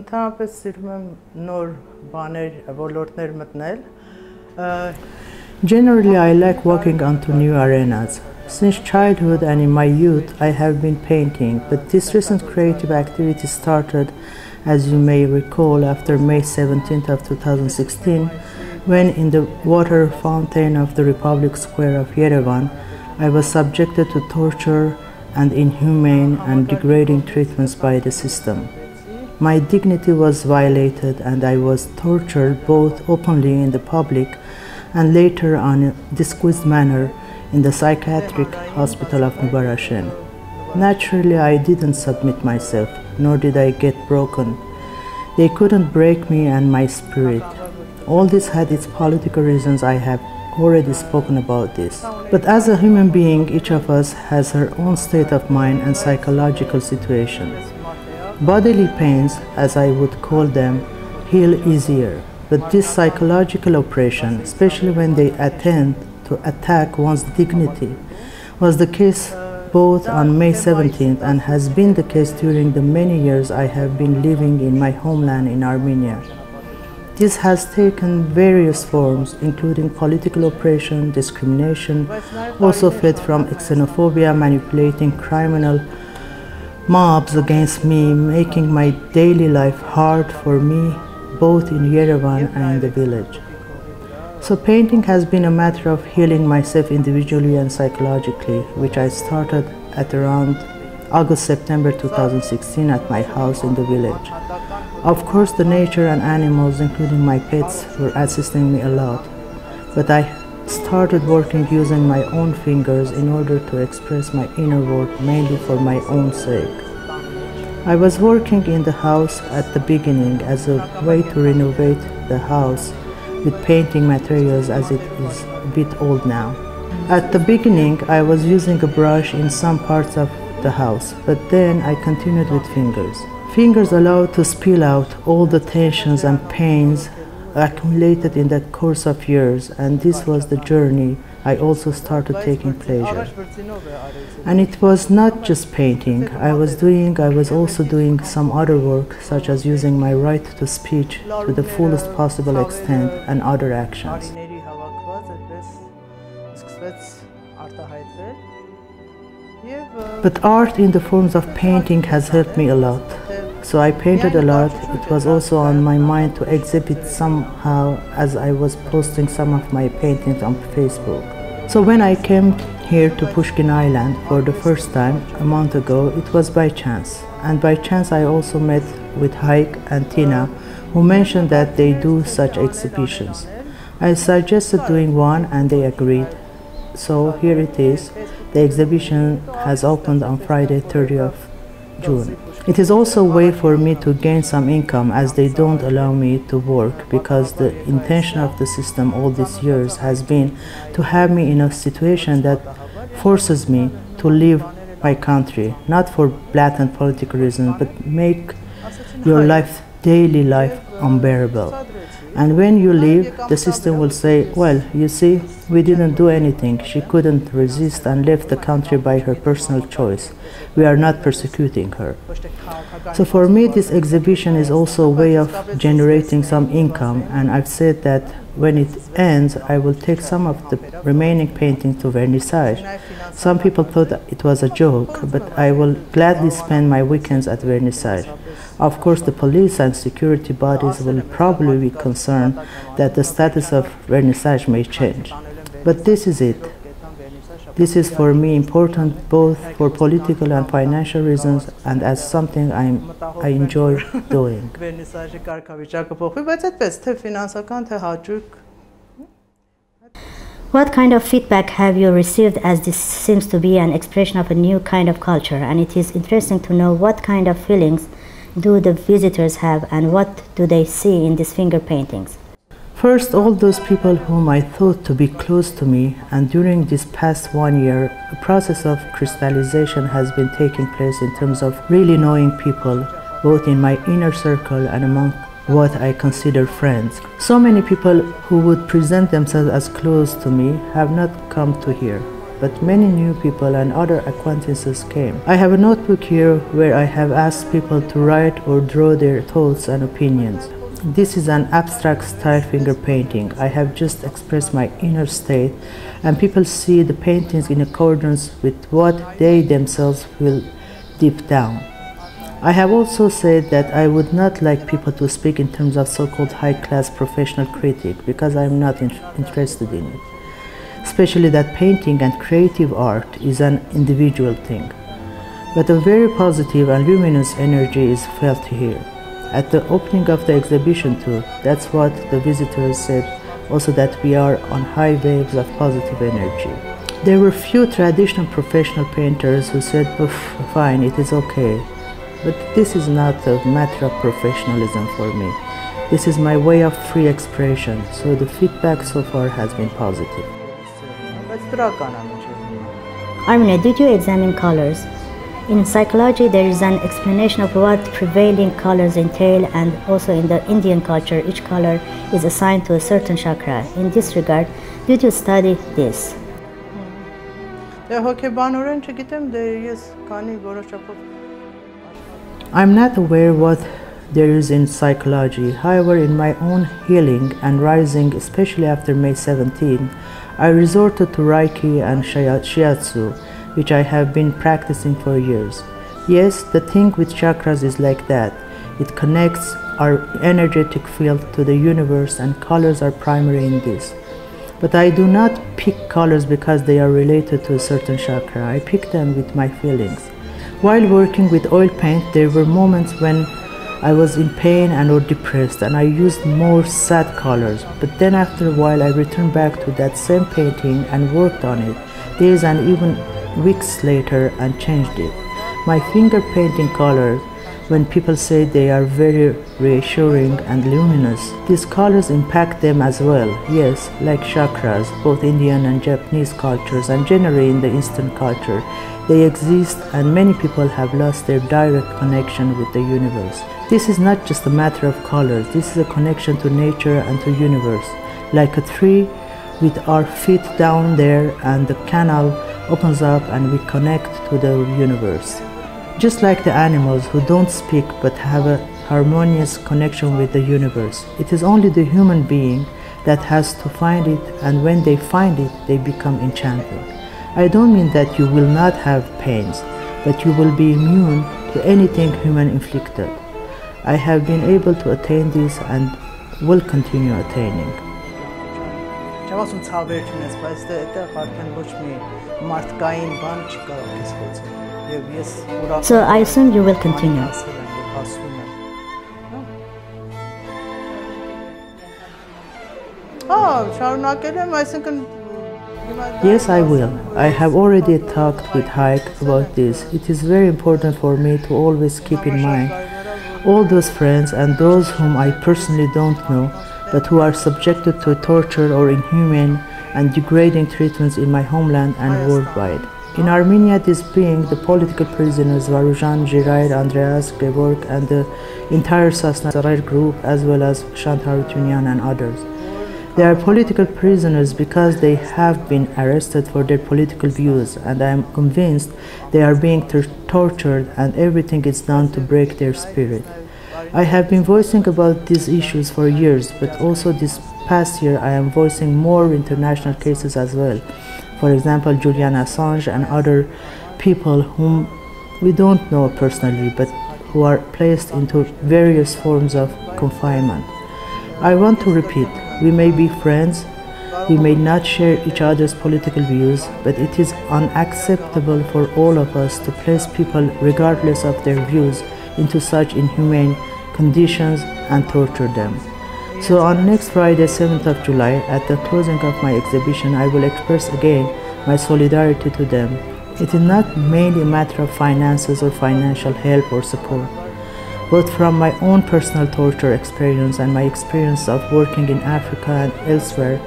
Ընդհանրապես սիրում եմ նոր բաներ, ոլորտներ մտնել։ Generally I like walking onto new arenas. Since childhood and in my youth I have been painting, but this recent creative activity started as you may recall after May 17th of 2016 when in the water fountain of the Republic Square of Yerevan I was subjected to torture and inhumane and degrading treatments by the system. My dignity was violated and I was tortured both openly in the public and later on a disguised manner in the psychiatric hospital of Nubarashen. Naturally, I didn't submit myself, nor did I get broken. They couldn't break me and my spirit. All this had its political reasons, I have already spoken about this. But as a human being, each of us has her own state of mind and psychological situation. Bodily pains, as I would call them, heal easier. But this psychological oppression, especially when they attempt to attack one's dignity, was the case both on May 17th and has been the case during the many years I have been living in my homeland in Armenia. This has taken various forms, including political oppression, discrimination, also fed from xenophobia, manipulating criminal mobs against me, making my daily life hard for me, both in Yerevan and the village. So painting has been a matter of healing myself individually and psychologically, which I started at around August September 2016 at my house in the village. Of course, the nature and animals, including my pets, were assisting me a lot, but I started working using my own fingers in order to express my inner world mainly for my own sake. I was working in the house at the beginning as a way to renovate the house with painting materials as it is a bit old now. At the beginning, I was using a brush in some parts of the house, but then I continued with fingers. Fingers allow to spill out all the tensions and pains accumulated in the course of years, and this was the journey I also started taking pleasure. And it was not just painting. I was doing I was also doing some other work such as using my right to speech to the fullest possible extent and other actions. But art in the forms of painting has helped me a lot. So I painted a lot. It was also on my mind to exhibit somehow as I was posting some of my paintings on Facebook. So when I came here to Pushkin Island for the first time a month ago, it was by chance. And by chance I also met with Haik and Tina, who mentioned that they do such exhibitions. I suggested doing one and they agreed. So here it is. The exhibition has opened on Friday, 30th of June. It is also a way for me to gain some income as they don't allow me to work because the intention of the system all these years has been to have me in a situation that forces me to leave my country, not for blatant political reasons, but make your life, daily life unbearable. And when you leave, the system will say, well, you see, we didn't do anything. She couldn't resist and left the country by her personal choice. We are not persecuting her. So for me, this exhibition is also a way of generating some income. And I've said that when it ends, I will take some of the remaining paintings to vernissage. Some people thought it was a joke, but I will gladly spend my weekends at vernissage. Of course, the police and security bodies will probably be concerned that the status of vernissage may change. But this is it. This is for me important both for political and financial reasons and as something I'm, I enjoy doing. What kind of feedback have you received as this seems to be an expression of a new kind of culture and it is interesting to know what kind of feelings do the visitors have and what do they see in these finger paintings? First, all those people whom I thought to be close to me, and during this past one year, a process of crystallization has been taking place in terms of really knowing people, both in my inner circle and among what I consider friends. So many people who would present themselves as close to me have not come to here. But many new people and other acquaintances came. I have a notebook here where I have asked people to write or draw their thoughts and opinions. This is an abstract style finger painting. I have just expressed my inner state, and people see the paintings in accordance with what they themselves feel deep down. I have also said that I would not like people to speak in terms of so called high class professional critic because I am not in interested in it. Especially that painting and creative art is an individual thing. But a very positive and luminous energy is felt here. At the opening of the exhibition, too, that's what the visitors said, also that we are on high waves of positive energy. There were few traditional professional painters who said, fine, it is okay, but this is not a matter of professionalism for me. This is my way of free expression, so the feedback so far has been positive. Armineh, did you examine colors? In psychology, there is an explanation of what prevailing colors entail, and also in the Indian culture, each color is assigned to a certain chakra. In this regard, did you study this? I'm not aware what there is in psychology. However, in my own healing and rising, especially after May 17, I resorted to Reiki and Shiatsu, which I have been practicing for years. Yes, the thing with chakras is like that. It connects our energetic field to the universe, and colors are primary in this. But I do not pick colors because they are related to a certain chakra. I pick them with my feelings. While working with oil paint, there were moments when I was in pain and or depressed and I used more sad colors. But then after a while I returned back to that same painting and worked on it days and even weeks later and changed it. My finger painting colors when people say they are very reassuring and luminous. These colors impact them as well, yes, like chakras, both Indian and Japanese cultures and generally in the Eastern culture. They exist and many people have lost their direct connection with the universe. This is not just a matter of colors, this is a connection to nature and to universe. Like a tree with our feet down there and the canal opens up and we connect to the universe. Just like the animals who don't speak but have a harmonious connection with the universe. It is only the human being that has to find it and when they find it they become enchanted. I don't mean that you will not have pains, but you will be immune to anything human inflicted. I have been able to attain this and will continue attaining. So I assume you will continue. Yes, I will. I have already talked with Haik about this. It is very important for me to always keep in mind all those friends and those whom I personally don't know, but who are subjected to torture or inhumane and degrading treatments in my homeland and worldwide. In Armenia, this being the political prisoners Varujan, Jirair, Andreas, Gevorg, and the entire Sasna group, as well as Shant and others. They are political prisoners because they have been arrested for their political views, and I am convinced they are being tortured and everything is done to break their spirit. I have been voicing about these issues for years, but also this past year I am voicing more international cases as well. For example, Julian Assange and other people whom we don't know personally, but who are placed into various forms of confinement. I want to repeat we may be friends, we may not share each other's political views, but it is unacceptable for all of us to place people, regardless of their views, into such inhumane conditions and torture them. So on next Friday, 7th of July, at the closing of my exhibition, I will express again my solidarity to them. It is not mainly a matter of finances or financial help or support both from my own personal torture experience and my experience of working in Africa and elsewhere,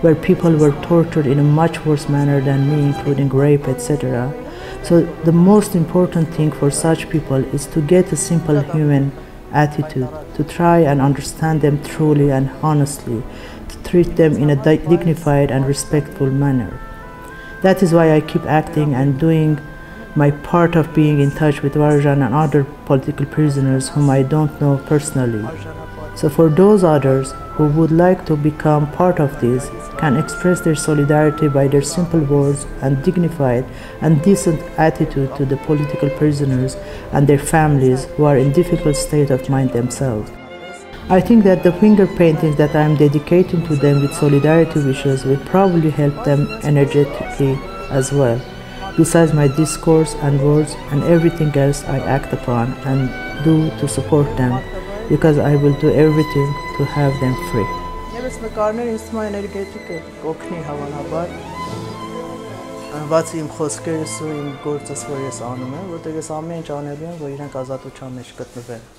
where people were tortured in a much worse manner than me, including rape, etc. So, the most important thing for such people is to get a simple human attitude, to try and understand them truly and honestly, to treat them in a dignified and respectful manner. That is why I keep acting and doing my part of being in touch with Varujan and other political prisoners whom I don't know personally. So for those others who would like to become part of this can express their solidarity by their simple words and dignified and decent attitude to the political prisoners and their families who are in difficult state of mind themselves. I think that the finger paintings that I am dedicating to them with solidarity wishes will probably help them energetically as well besides my discourse and words and everything else I act upon and do to support them because I will do everything to have them free. Ես նկարներ ինձ է էներգետիկ է կօգնի հավանաբար բացի իմ խոսքերս ու իմ գործս որ ես անում եմ, որտեղ ես ամեն ինչ անելու եմ, որ իրանք ազատության մեջ գտնվեն։